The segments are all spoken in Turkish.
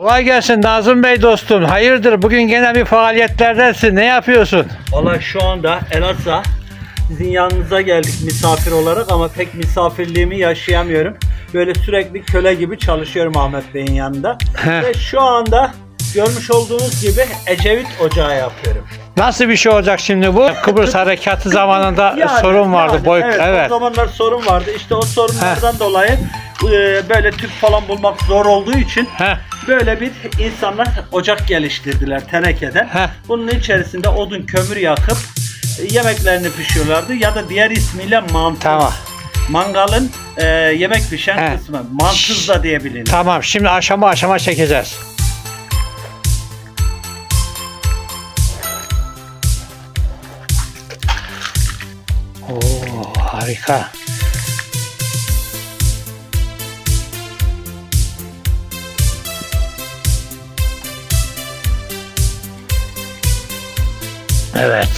Kolay gelsin Nazım Bey dostum. Hayırdır bugün gene bir faaliyetlerdesin. Ne yapıyorsun? Valla şu anda Elazığ sizin yanınıza geldik misafir olarak ama pek misafirliğimi yaşayamıyorum. Böyle sürekli köle gibi çalışıyorum Ahmet Bey'in yanında. Ve şu anda görmüş olduğunuz gibi Ecevit Ocağı yapıyorum. Nasıl bir şey olacak şimdi bu? Kıbrıs Harekatı zamanında Yani- sorun vardı. yani boy evet, evet. O zamanlar sorun vardı. İşte o sorunlardan dolayı e, böyle tüp falan bulmak zor olduğu için Heh. böyle bir insanlar ocak geliştirdiler tenekeden. Heh. Bunun içerisinde odun kömür yakıp e, yemeklerini pişiyorlardı ya da diğer ismiyle mantı. Tamam. Mangalın e, yemek pişen He. kısmı. Mantız da diye bilinir. Tamam şimdi aşama aşama çekeceğiz. Oo harika. Evet.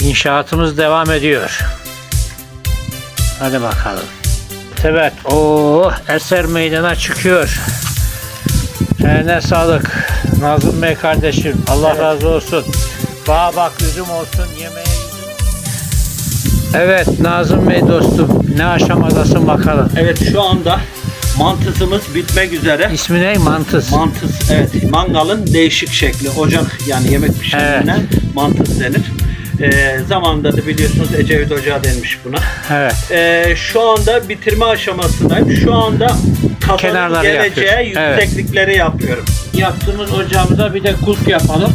İnşaatımız devam ediyor. Hadi bakalım. Evet, o eser meydana çıkıyor. Eline sağlık. Nazım Bey kardeşim. Allah Evet. razı olsun. Bağa bak üzüm olsun, yemeğe. Evet Nazım Bey dostum. Ne aşamadasın bakalım. Evet şu anda mantızımız bitmek üzere. İsmi ne? Mantıs. Mantıs evet mangalın değişik şekli ocak yani yemek pişirdiğine mantıs denir. Ee, zamanında da biliyorsunuz Ecevit Ocağı denmiş buna. evet. Ee, şu anda bitirme aşamasındayım. Şu anda kazanın Kenarları geleceği yapıyorsun. Evet. yükseklikleri yapıyorum. Yaptığımız ocağımıza bir de kulp yapalım.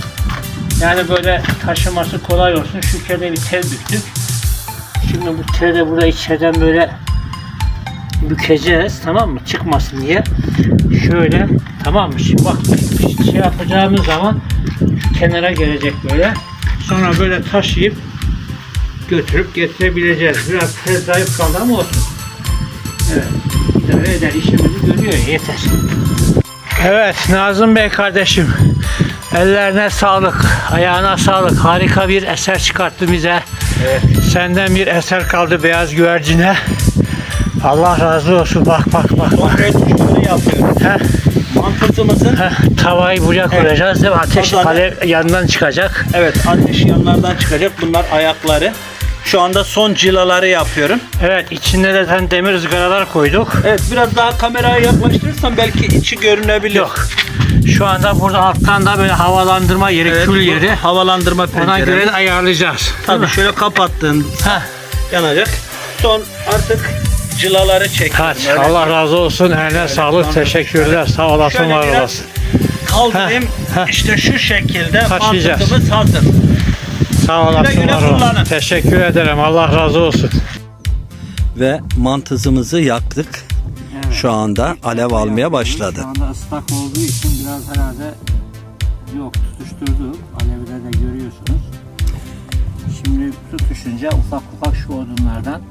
Yani böyle taşıması kolay olsun. Şu kere bir tel büktük. Şimdi bu teli de burada içeriden böyle bükeceğiz tamam mı? Çıkmasın diye. Şöyle tamam mı? Şimdi bak şey yapacağımız zaman kenara gelecek böyle. Sonra böyle taşıyıp götürüp getirebileceğiz. Biraz tel zayıf kaldı ama olsun. Evet. İdare eder işimizi görüyor yeter. Evet Nazım Bey kardeşim. Ellerine sağlık, ayağına sağlık. Harika bir eser çıkarttı bize. Evet. Senden bir eser kaldı beyaz güvercine. Allah razı olsun. Bak bak bak. bak. Konkret şöyle yapıyorum. Heh, Mantısımızın heh, tavayı buraya Evet. koyacağız değil mi? Ateş Kazanı- alev yandan çıkacak. evet ateş yanlardan çıkacak. Bunlar ayakları. Şu anda son cilaları yapıyorum. Evet içinde de sen demir ızgaralar koyduk. Evet biraz daha kameraya yaklaştırırsam belki içi görünebilir. Yok. Şu anda burada alttan da böyle havalandırma yeri, Evet, kül yeri. Havalandırma Ona penceresi. göre ayarlayacağız. Tabii şöyle kapattığın Heh. yanacak. Son artık cilaları çekiyorum. Öyle Allah razı olsun. Eline sağlık. Teşekkürler. Sağ olasın, Şöyle var olasın. Kaldırayım. Heh. İşte şu şekilde mantığımız hazır. Sağ olasın, güle var olasın. kullanın. Teşekkür ederim. Allah razı olsun. Ve mantızımızı yaktık. Şu anda alev almaya başladı. Şu anda ıslak olduğu için biraz herhalde yok tutuşturdu. Alevleri de görüyorsunuz. Şimdi tutuşunca ufak ufak şu odunlardan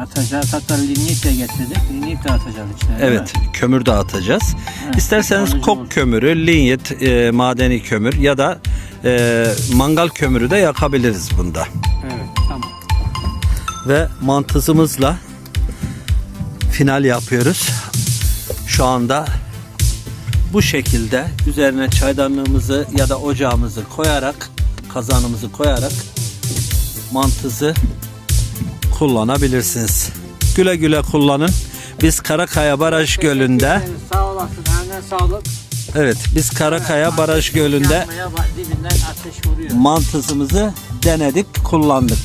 atacağız. Hatta lignite getirdik. Lignite atacağız içine. Evet, kömür dağıtacağız. Evet, İsterseniz kok olsun. kömürü, linyet, e, madeni kömür ya da e, mangal kömürü de yakabiliriz bunda. Evet tamam. Ve mantızımızla final yapıyoruz. Şu anda bu şekilde üzerine çaydanlığımızı ya da ocağımızı koyarak kazanımızı koyarak mantızı kullanabilirsiniz. Güle güle kullanın. Biz Karakaya Baraj Gölü'nde Sağ olasın. Eline sağlık. evet biz Karakaya Baraj Gölü'nde Yanmaya bak- dibinden ateş vuruyor. mantızımızı denedik, kullandık.